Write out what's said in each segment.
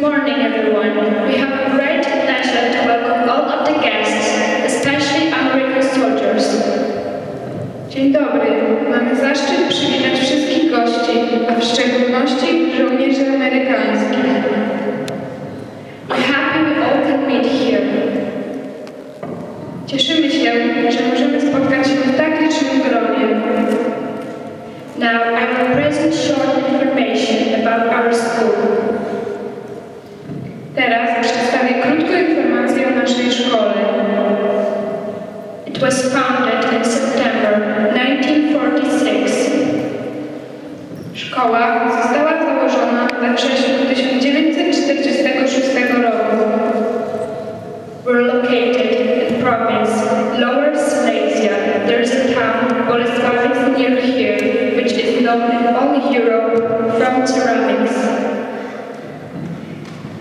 Morning, everyone. We have a great pleasure to welcome all of the guests, especially American soldiers. Dzień dobry. Mamy zaszczyt przywitać wszystkich gości, a w szczególności żołnierzy amerykańskich.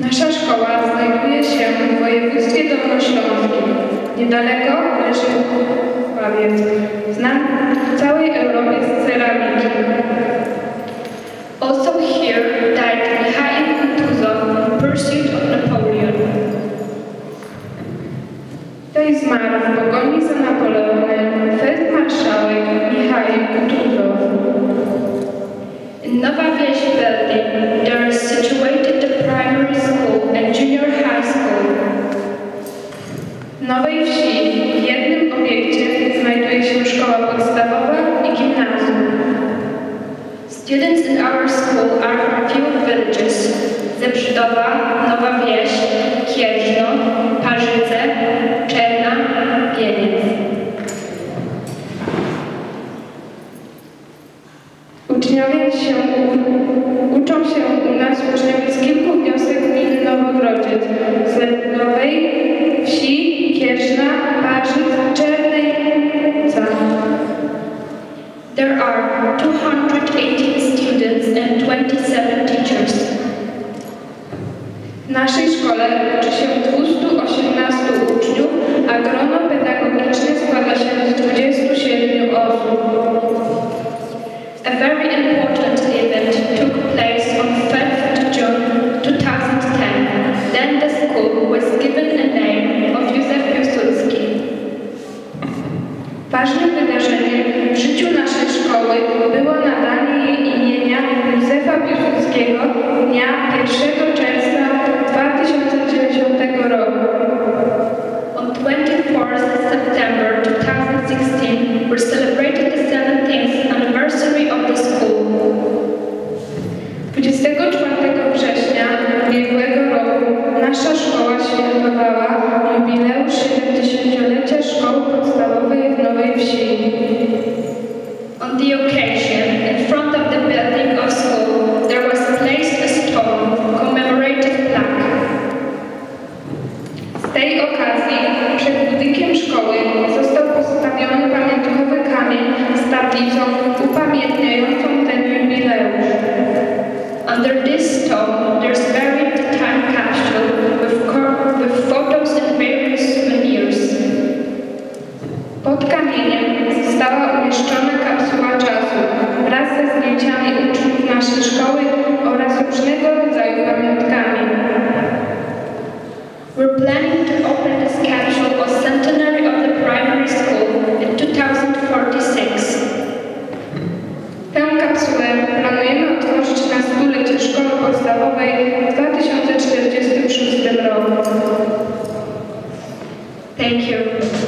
Nasza szkoła znajduje się w województwie dolnośląskim. Niedaleko leży Kupawiec, znany w całej Europie z ceramiki. Also here died Mikhail Kutuzov in pursuit of Napoleon. Tutaj zmarł w pogoni za Napoleonem feldmarszałek Michail Kutuzow. In Nowa Wieś Building there is situated Nowej Wsi w jednym obiekcie znajduje się szkoła podstawowa i gimnazjum. Students in our school are from few villages Zebrzydowa, Nowa Wieś, Kierzno, Parzyce, Czerna, Bieniec. Uczniowie się, uczą się u nas uczniowie z kilku wniosek gminy Nowogrodziec. Nasza szkoła świętowała jubileusz 70-lecia szkoły podstawowej w Nowej Wsi. On the okay. Thank you.